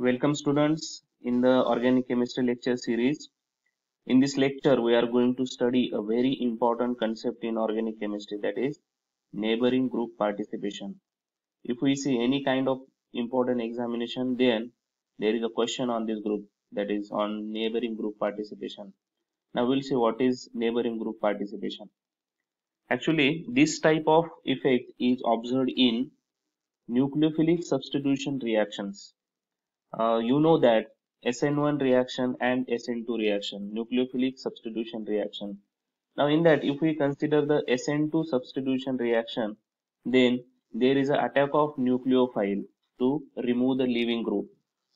Welcome students in the organic chemistry lecture series. In this lecture we are going to study a very important concept in organic chemistry that is neighboring group participation. If we see any kind of important examination then there is a question on this group that is on neighboring group participation. Now we'll see what is neighboring group participation. Actually this type of effect is observed in nucleophilic substitution reactions uh, you know that SN1 reaction and SN2 reaction, nucleophilic substitution reaction. Now in that if we consider the SN2 substitution reaction, then there is an attack of nucleophile to remove the leaving group.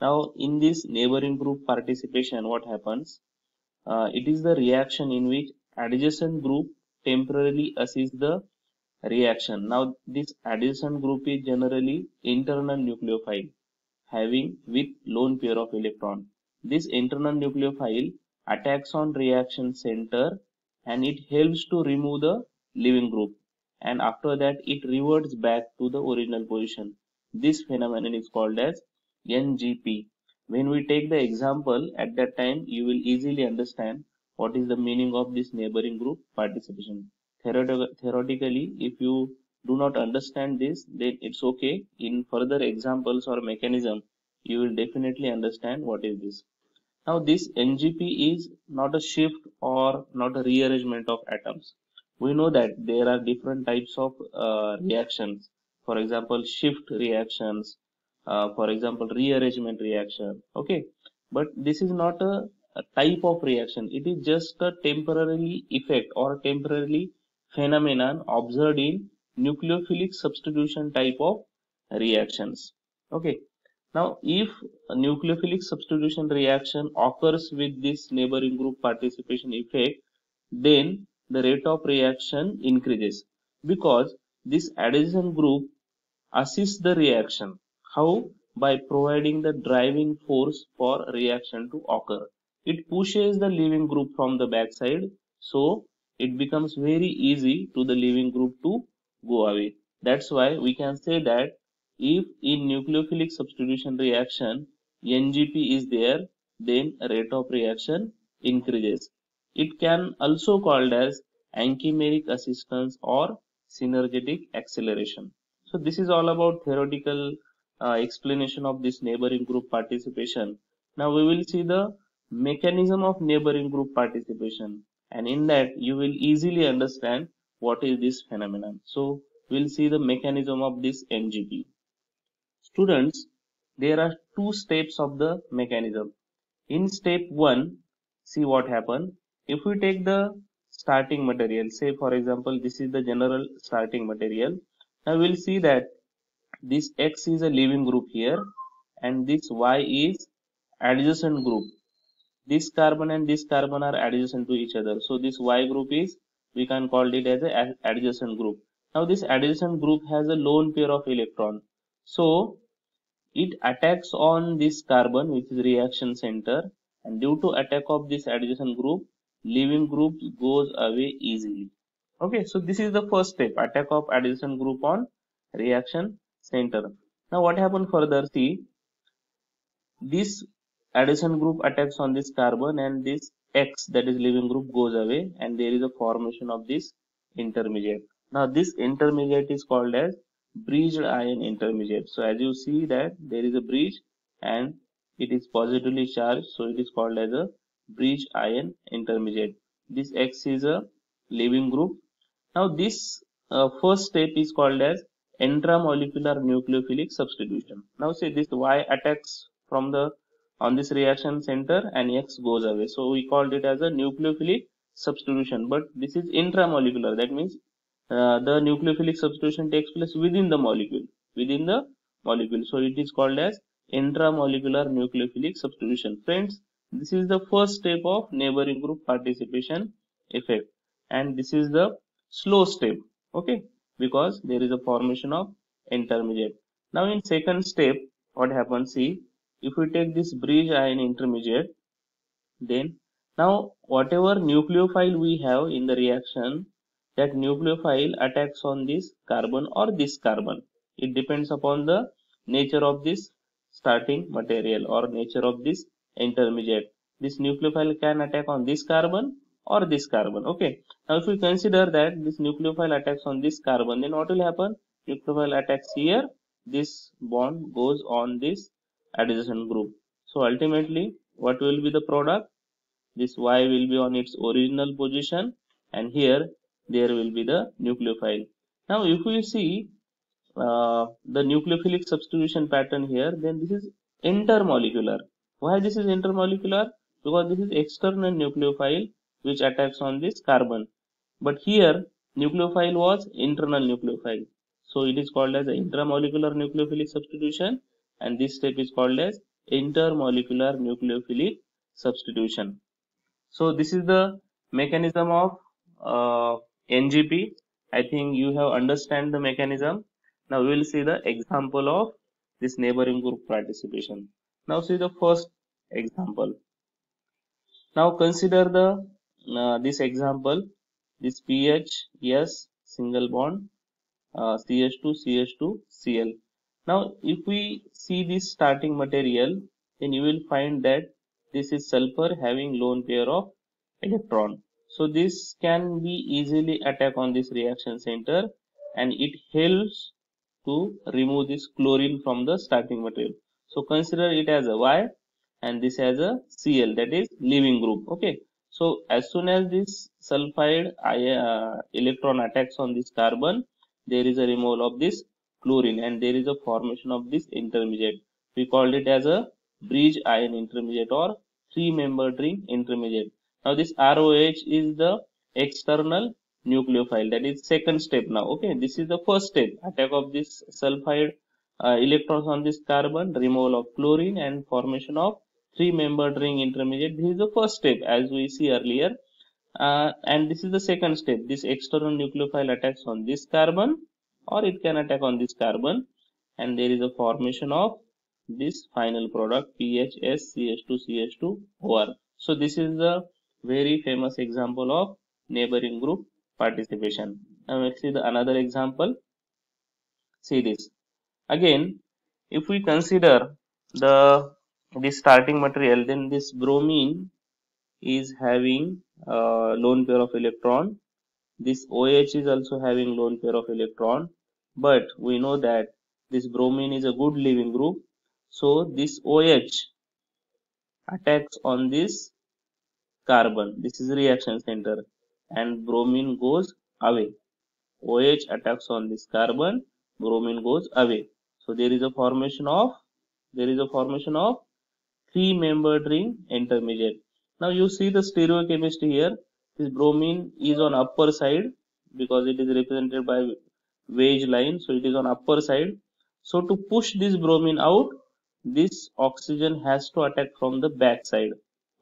Now in this neighboring group participation, what happens? Uh, it is the reaction in which adjacent group temporarily assists the reaction. Now this adjacent group is generally internal nucleophile having with lone pair of electron. This internal nucleophile attacks on reaction center and it helps to remove the leaving group and after that it reverts back to the original position. This phenomenon is called as NGP. When we take the example at that time you will easily understand what is the meaning of this neighboring group participation. Theoretically if you do not understand this then it's okay. In further examples or mechanism you will definitely understand what is this. Now this ngp is not a shift or not a rearrangement of atoms. We know that there are different types of uh, reactions. For example shift reactions uh, for example rearrangement reaction. Okay. But this is not a, a type of reaction. It is just a temporary effect or temporarily phenomenon observed in nucleophilic substitution type of reactions. Okay. Now if a nucleophilic substitution reaction occurs with this neighboring group participation effect then the rate of reaction increases because this adjacent group assists the reaction. How? By providing the driving force for reaction to occur. It pushes the leaving group from the backside so it becomes very easy to the leaving group to go away. That's why we can say that if in nucleophilic substitution reaction NGP is there, then rate of reaction increases. It can also called as anchimeric assistance or synergetic acceleration. So this is all about theoretical uh, explanation of this neighboring group participation. Now we will see the mechanism of neighboring group participation and in that you will easily understand what is this phenomenon? So we'll see the mechanism of this ngp students there are two steps of the mechanism. In step 1 see what happened if we take the starting material say for example this is the general starting material. Now we'll see that this x is a leaving group here and this y is adjacent group. This carbon and this carbon are adjacent to each other. So this y group is we can call it as an adjacent group. Now this adjacent group has a lone pair of electron. So it attacks on this carbon which is reaction center and due to attack of this adjacent group leaving group goes away easily. Okay, so this is the first step attack of adjacent group on reaction center. Now what happened further see this adjacent group attacks on this carbon and this X that is leaving group goes away and there is a formation of this intermediate. Now this intermediate is called as bridged ion intermediate. So as you see that there is a bridge and it is positively charged so it is called as a bridged ion intermediate. This X is a leaving group. Now this uh, first step is called as intramolecular nucleophilic substitution. Now say this Y attacks from the on this reaction center and X goes away. So we called it as a nucleophilic substitution. But this is intramolecular. That means uh, the nucleophilic substitution takes place within the molecule within the molecule. So it is called as intramolecular nucleophilic substitution. Friends this is the first step of neighboring group participation effect. And this is the slow step. Okay? Because there is a formation of intermediate. Now in second step what happens? See if we take this bridge ion intermediate then now whatever nucleophile we have in the reaction that nucleophile attacks on this carbon or this carbon it depends upon the nature of this starting material or nature of this intermediate. This nucleophile can attack on this carbon or this carbon. Okay. Now if we consider that this nucleophile attacks on this carbon, then what will happen? Nucleophile attacks here, this bond goes on this adjacent group. So ultimately, what will be the product? This Y will be on its original position and here there will be the nucleophile. Now if we see uh, the nucleophilic substitution pattern here, then this is intermolecular. Why this is intermolecular? Because this is external nucleophile which attacks on this carbon. But here nucleophile was internal nucleophile. So it is called as intramolecular nucleophilic substitution and this step is called as intermolecular nucleophilic substitution. So this is the mechanism of uh, NGP. I think you have understand the mechanism. Now we will see the example of this neighboring group participation. Now see the first example. Now consider the uh, this example. This pH yes single bond uh, CH2 CH2 Cl. Now if we see this starting material, then you will find that this is sulfur having lone pair of electron. So this can be easily attack on this reaction center and it helps to remove this chlorine from the starting material. So consider it as a Y and this as a Cl that is leaving group. Okay. So as soon as this sulfide uh, electron attacks on this carbon, there is a removal of this chlorine and there is a formation of this intermediate. We called it as a bridge ion intermediate or three membered ring intermediate. Now this ROH is the external nucleophile. That is second step now okay? This is the first step. Attack of this sulfide uh, electrons on this carbon removal of chlorine and formation of three membered ring intermediate. This is the first step as we see earlier. Uh, and this is the second step. This external nucleophile attacks on this carbon or it can attack on this carbon and there is a formation of this final product PHS CH2 CH2 OR so this is the very famous example of neighboring group participation. Now let's see the another example. See this. Again, if we consider the this starting material, then this bromine is having a lone pair of electron. This OH is also having lone pair of electron. But we know that this bromine is a good leaving group. So this OH attacks on this carbon. This is reaction center and bromine goes away. OH attacks on this carbon, bromine goes away. So there is a formation of there is a formation of three membered ring intermediate. Now you see the stereochemistry here. This bromine is on upper side because it is represented by wedge line. So it is on upper side. So to push this bromine out, this oxygen has to attack from the back side.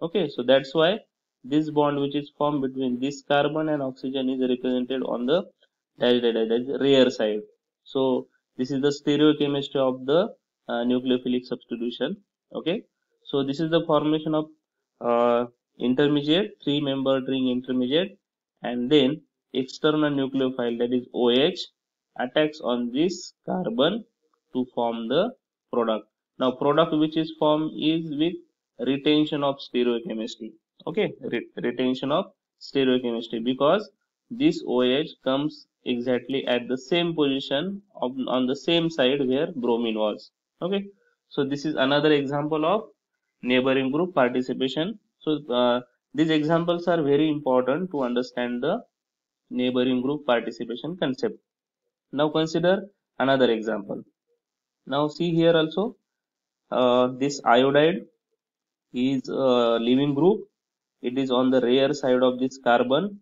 Okay, so that's why this bond which is formed between this carbon and oxygen is represented on the rear side so this is the stereochemistry of the uh, nucleophilic substitution okay so this is the formation of uh, intermediate three membered ring intermediate and then external nucleophile that is OH attacks on this carbon to form the product. Now product which is formed is with retention of stereochemistry. Okay? Retention of stereochemistry. Because this OH comes exactly at the same position of, on the same side where bromine was. Okay? So this is another example of neighboring group participation so uh, these examples are very important to understand the neighboring group participation concept. Now consider another example. Now see here also uh, this iodide is a leaving group. It is on the rear side of this carbon.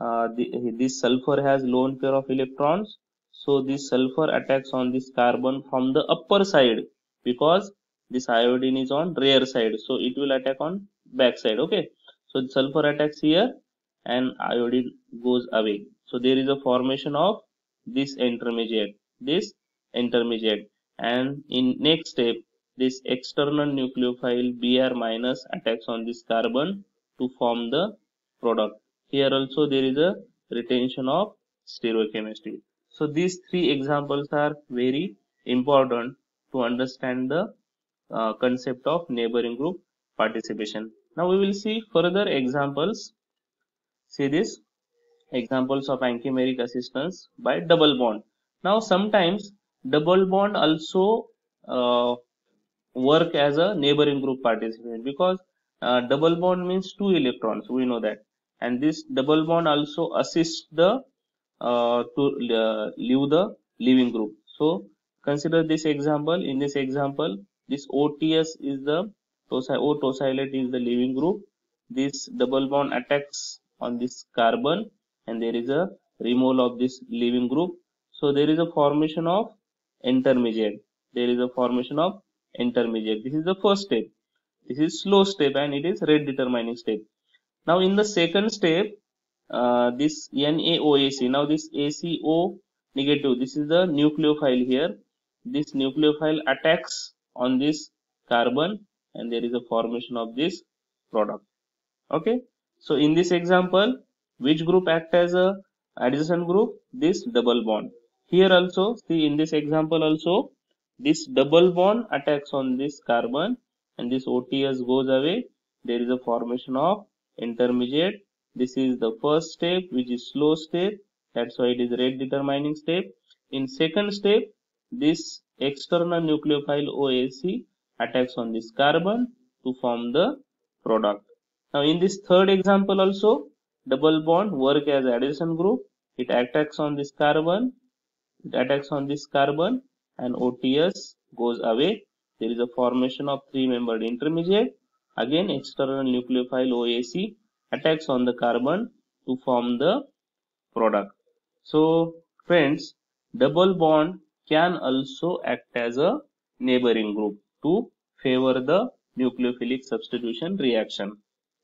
Uh, the, this sulfur has lone pair of electrons. So this sulfur attacks on this carbon from the upper side because this iodine is on rear side. So it will attack on back side okay so sulfur attacks here and iodine goes away so there is a formation of this intermediate this intermediate and in next step this external nucleophile Br minus attacks on this carbon to form the product. Here also there is a retention of stereochemistry. So these three examples are very important to understand the uh, concept of neighboring group participation. Now we will see further examples. See this examples of anchimeric assistance by double bond. Now sometimes double bond also uh, work as a neighboring group participant because uh, double bond means two electrons we know that and this double bond also assists the uh, to uh, leave the leaving group so consider this example in this example this OTS is the O tosylate is the leaving group. This double bond attacks on this carbon and there is a removal of this leaving group. So there is a formation of intermediate. There is a formation of intermediate. This is the first step. This is slow step and it is rate determining step. Now in the second step uh, this NaOAC now this ACO negative. This is the nucleophile here. This nucleophile attacks on this carbon and there is a formation of this product. Okay? So in this example which group act as a adjacent group? This double bond. Here also see in this example also this double bond attacks on this carbon and this OTS goes away. There is a formation of intermediate. This is the first step which is slow step. That's why it is rate determining step. In second step this external nucleophile OAC attacks on this carbon to form the product. Now in this third example also double bond work as adjacent group. It attacks on this carbon it attacks on this carbon and OTS goes away. There is a formation of three membered intermediate. Again external nucleophile OAC attacks on the carbon to form the product. So friends double bond can also act as a neighboring group to favor the nucleophilic substitution reaction.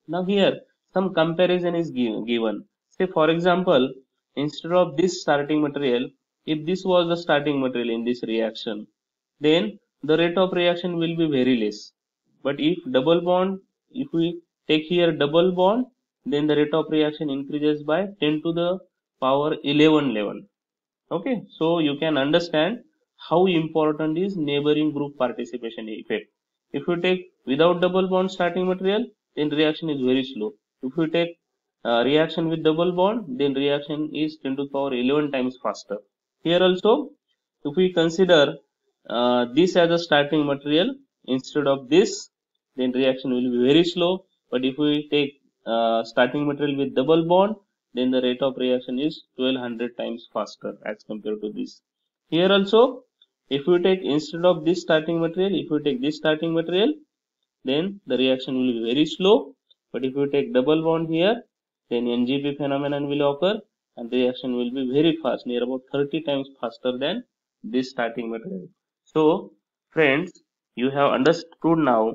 Now here some comparison is given. Say for example instead of this starting material if this was the starting material in this reaction then the rate of reaction will be very less. But if double bond if we take here double bond then the rate of reaction increases by 10 to the power 11 level okay? So you can understand how important is neighboring group participation effect if you take without double bond starting material then reaction is very slow if we take uh, reaction with double bond, then reaction is 10 to the power 11 times faster. Here also, if we consider uh, this as a starting material instead of this, then reaction will be very slow. But if we take uh, starting material with double bond, then the rate of reaction is 1200 times faster as compared to this. Here also, if we take instead of this starting material, if we take this starting material, then the reaction will be very slow but if you take double bond here, then NGP phenomenon will occur and the reaction will be very fast, near about 30 times faster than this starting material. So, friends, you have understood now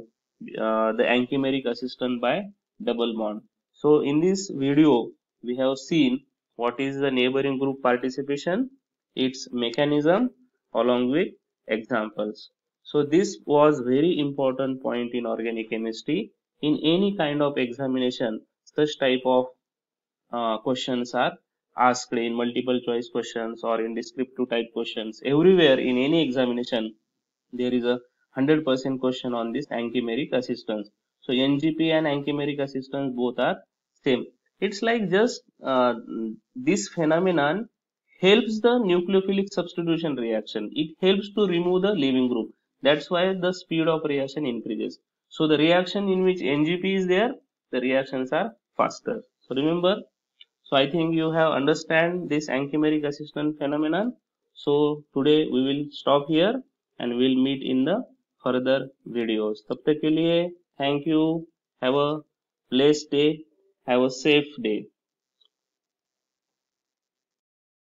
uh, the anchimeric assistance by double bond. So, in this video, we have seen what is the neighboring group participation, its mechanism along with examples. So, this was very important point in organic chemistry. In any kind of examination such type of uh, questions are asked in multiple choice questions or in descriptive type questions. Everywhere in any examination there is a 100% question on this anchimeric assistance. So ngp and ankymeric assistance both are same. It's like just uh, this phenomenon helps the nucleophilic substitution reaction it helps to remove the leaving group that's why the speed of reaction increases so the reaction in which NGP is there, the reactions are faster. So remember, so I think you have understand this ankymeric assistance phenomenon. So today we will stop here and we'll meet in the further videos. तब तक के लिए thank you. Have a blessed day. Have a safe day.